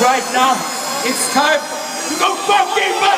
right now. It's time to go fucking back.